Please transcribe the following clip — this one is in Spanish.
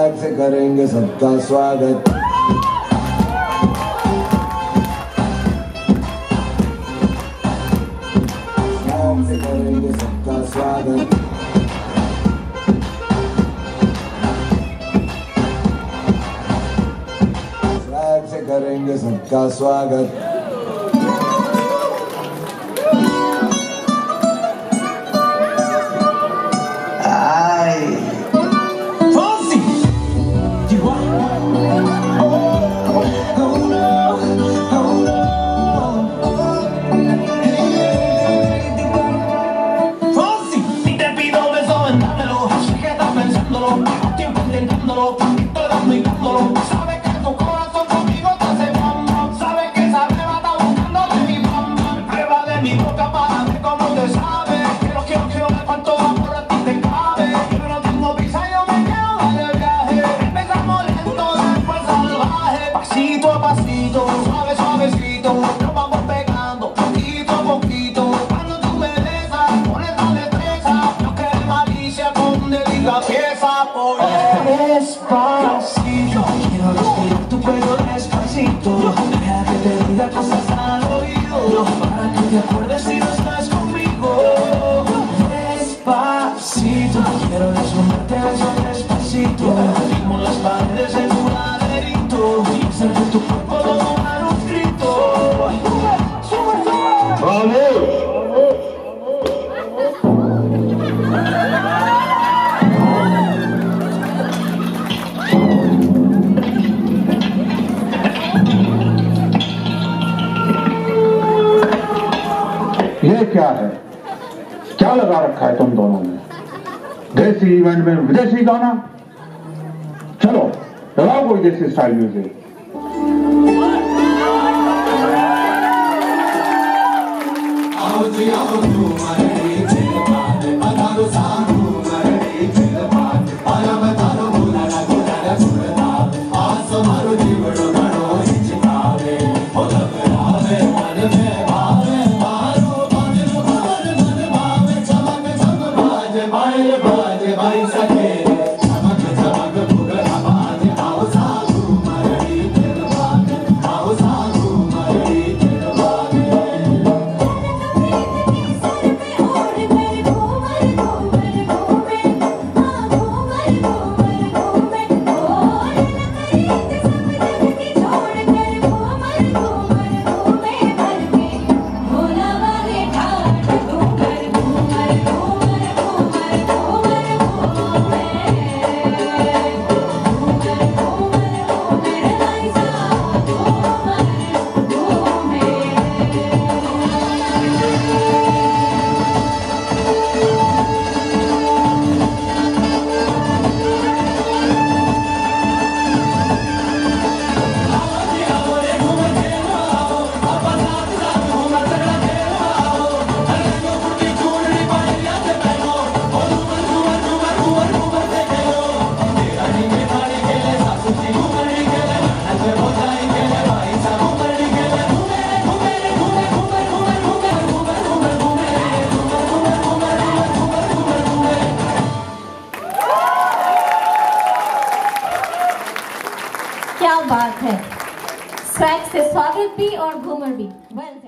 स्वैग से करेंगे सबका स्वागत। स्वैग से करेंगे सबका स्वागत। स्वैग से करेंगे सबका स्वागत। Intentándolo. Sabes que tu corazón conmigo te hace bam. Sabes que esa beba está buscando de mi bam. Prueba de mi boca para ver cómo te sabe. Quiero, quiero, quiero ver cuánto amor a ti te cabe. Yo no tengo visa, yo me quedo de viaje. Empezamos lento, después salvaje. Pasito a pasito, suave, suavecito. Nos vamos pegando, poquito a poquito. Cuando tú me besas, pones la destreza. No que malicia con delicadeza. Por cosas al oído. Para que te acuerdes si no estás conmigo. Despacito, quiero desnudarte beso despacito. Abrimos las paredes en un laberinto. Y hacer de tu cuerpo क्या है? क्या लगा रखा है तुम दोनों ने? देसी इवेंट में विदेशी गाना? चलो, लगाओ कोई desi style music Bali, Bali, Bali, Bali, Bali, Bali, Bali, बात है। स्वैग से स्वागत भी और घूमर भी। वेल